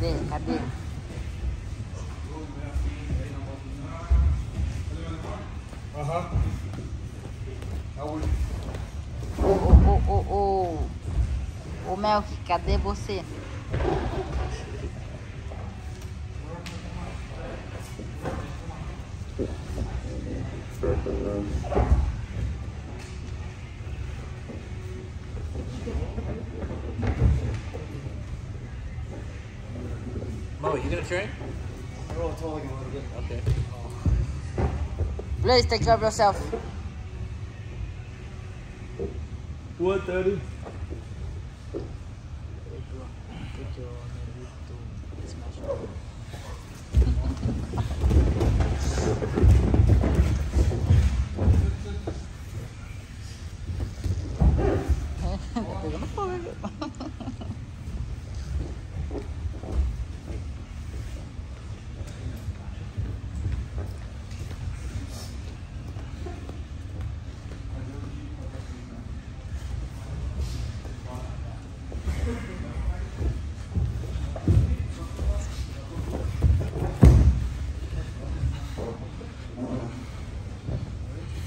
Cadê? Cadê? Aham. Aonde? Ô, ô, ô, ô, ô. Ô, Melk, cadê você? Mo, you gonna train? Oh, it's only a little bit. Okay. Please take care of yourself.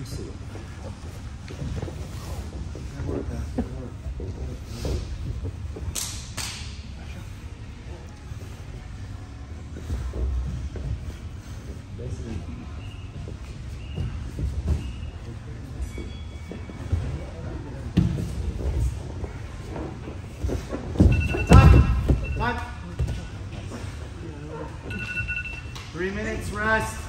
Time. Time. Three minutes rest.